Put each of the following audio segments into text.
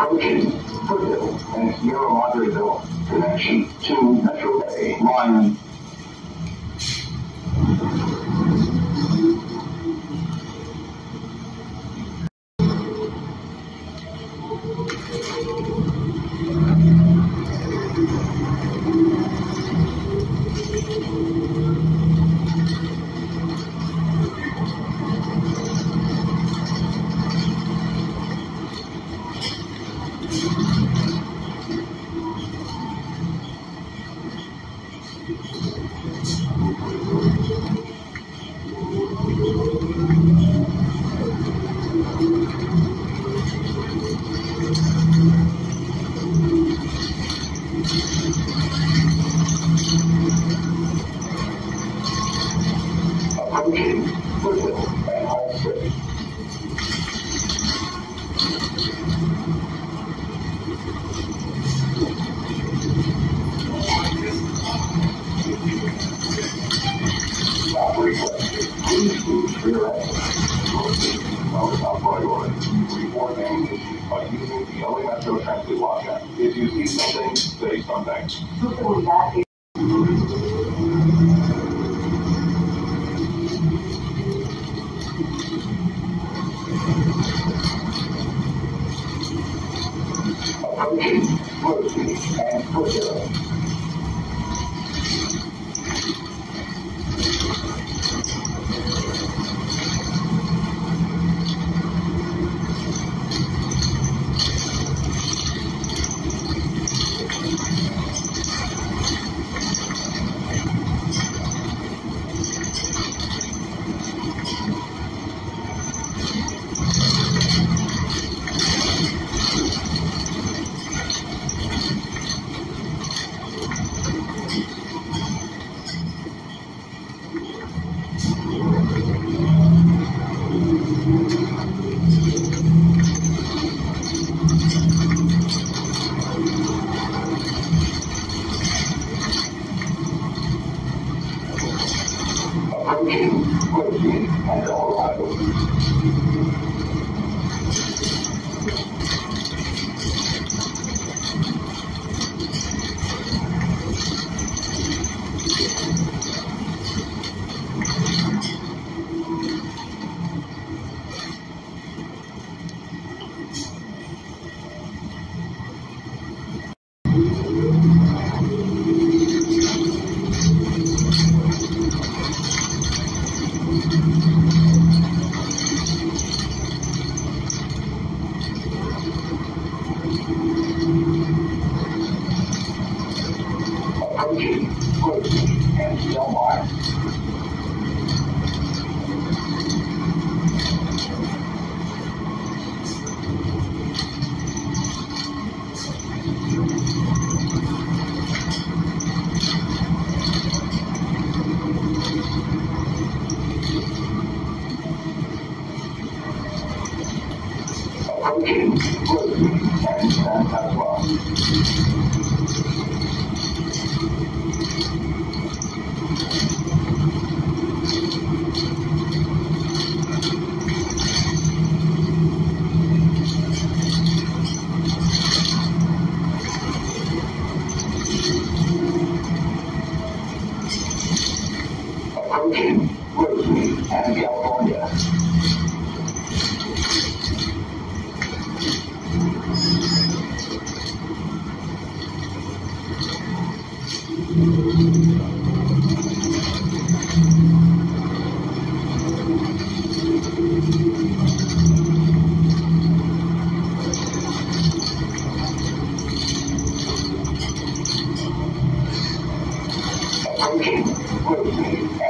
Approaching Foothill and Sierra Madre Villa. Connection to Metro Bay line. And Halsted. North South Broadway. Report by using the LA Metro Transit Watch app. If you see something, say something. Approaching Rosie and Foothill. Thank you. And Delmar. Approaching Gracias.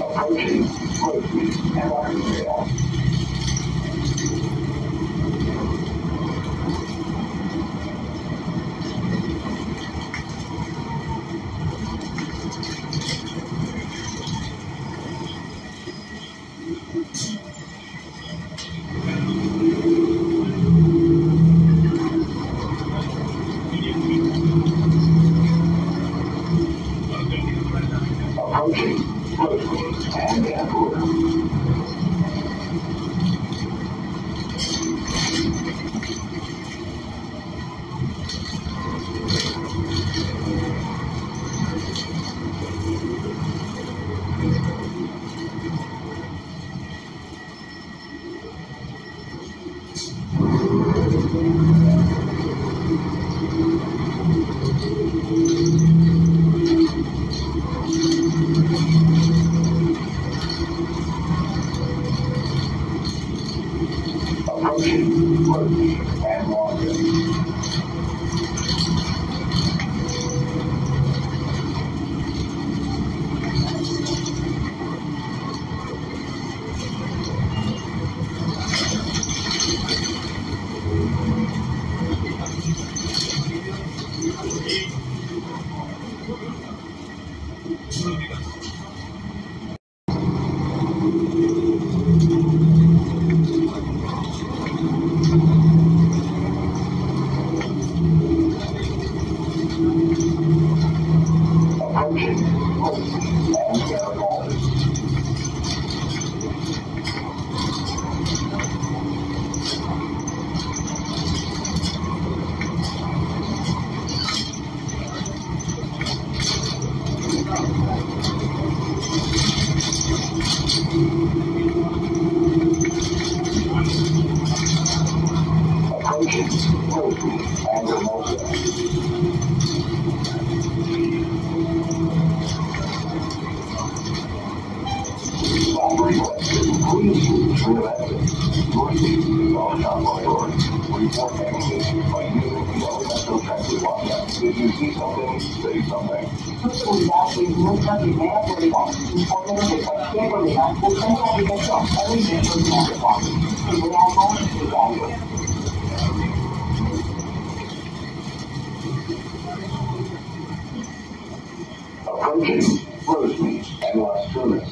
approaching closely and I can Thank you. Approaching and lockdown. If you see something, say something. Su seguridad es nuestra primera prioridad. Infórmenos de cualquier problema. Busca en la aplicación Every Metro 911. Seguridad approaching Rosemead and West Germany.